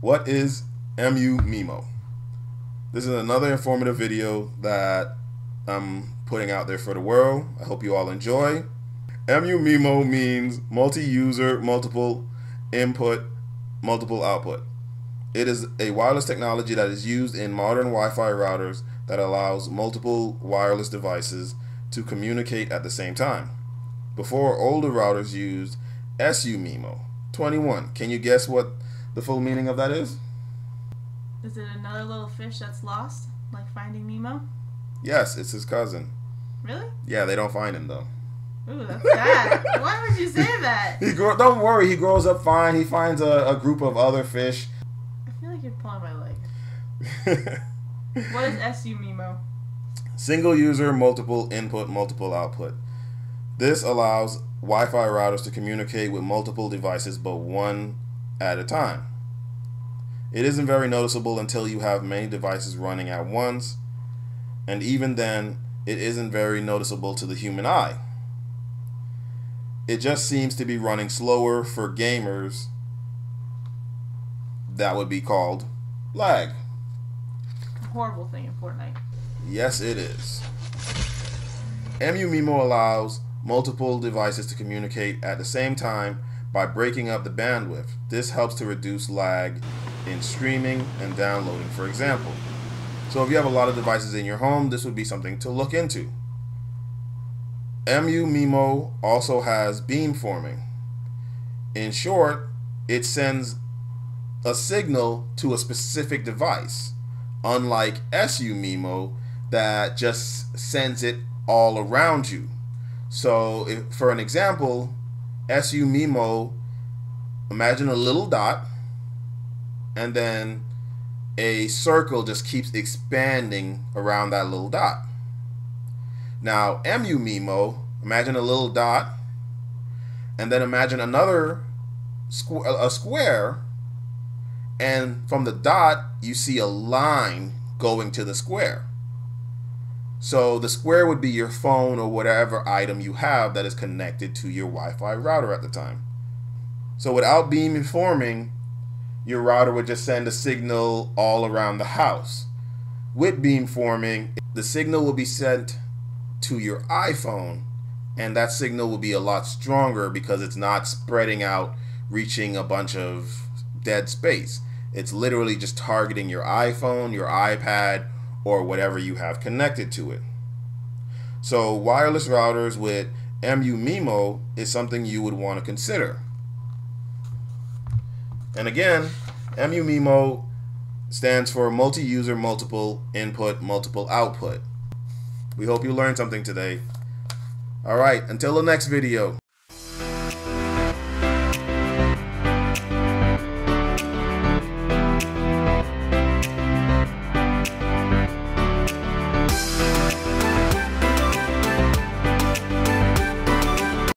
What is MU MIMO? This is another informative video that I'm putting out there for the world. I hope you all enjoy. MU MIMO means multi-user, multiple input, multiple output. It is a wireless technology that is used in modern Wi-Fi routers that allows multiple wireless devices to communicate at the same time. Before, older routers used SU MIMO. 21. Can you guess what the full meaning of that is? Is it another little fish that's lost, like Finding Nemo? Yes, it's his cousin. Really? Yeah, they don't find him though. Ooh, that's sad. Why would you say that? He grow, don't worry, he grows up fine. He finds a, a group of other fish. I feel like you're pulling my leg. What is SU Mimo? Single user, multiple input, multiple output. This allows Wi-Fi routers to communicate with multiple devices, but one at a time. It isn't very noticeable until you have many devices running at once, and even then, it isn't very noticeable to the human eye. It just seems to be running slower for gamers. That would be called lag. A horrible thing in Fortnite. Yes, it is. MU MIMO allows multiple devices to communicate at the same time by breaking up the bandwidth. This helps to reduce lag in streaming and downloading, for example. So if you have a lot of devices in your home, this would be something to look into. MU MIMO also has beamforming. In short, it sends a signal to a specific device, unlike SU MIMO that just sends it all around you. So, if, for an example, SU MIMO, imagine a little dot, and then a circle just keeps expanding around that little dot. Now, MU MIMO, imagine a little dot, and then imagine another squ- a square, and from the dot, you see a line going to the square. So the square would be your phone or whatever item you have that is connected to your Wi-Fi router at the time. So without beamforming, your router would just send a signal all around the house. With beamforming, the signal will be sent to your iPhone, and that signal will be a lot stronger because it's not spreading out, reaching a bunch of dead space. It's literally just targeting your iPhone, your iPad, or whatever you have connected to it. So wireless routers with MU MIMO is something you would want to consider. And again, MU MIMO stands for multi-user, multiple input, multiple output. We hope you learned something today. All right, until the next video.